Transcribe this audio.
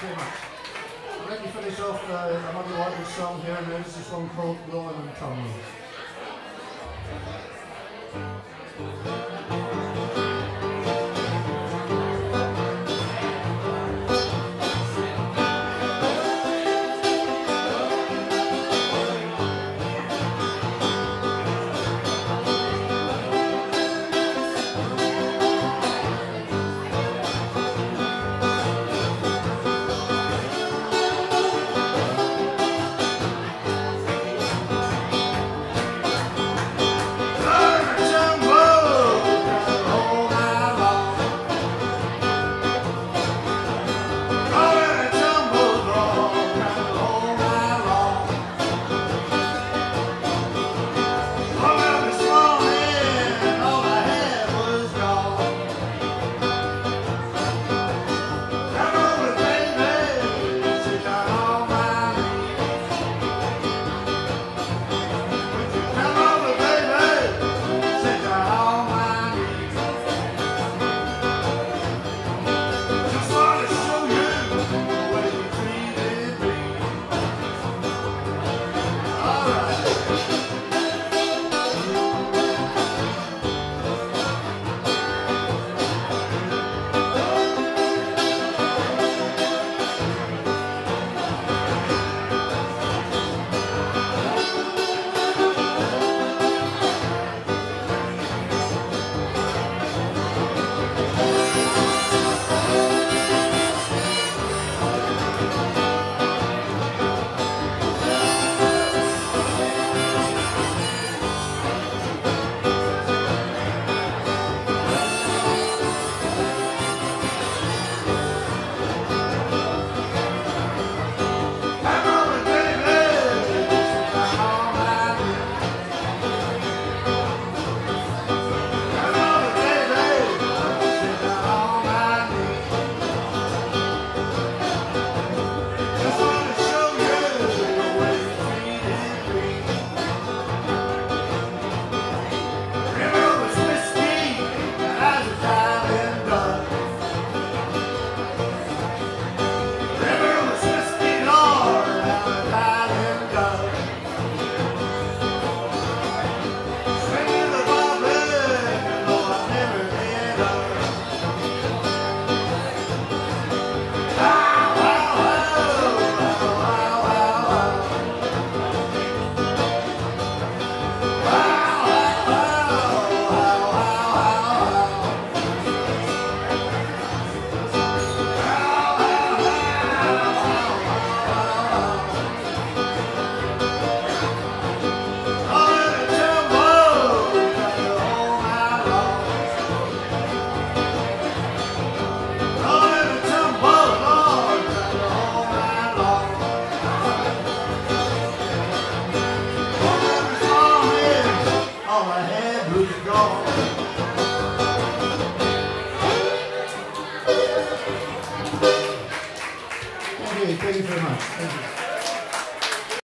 very much. Let me finish off uh, a Muddy Waters song here now. This is one called Blowing and go. Tumbling. Thank you very much. Thank you.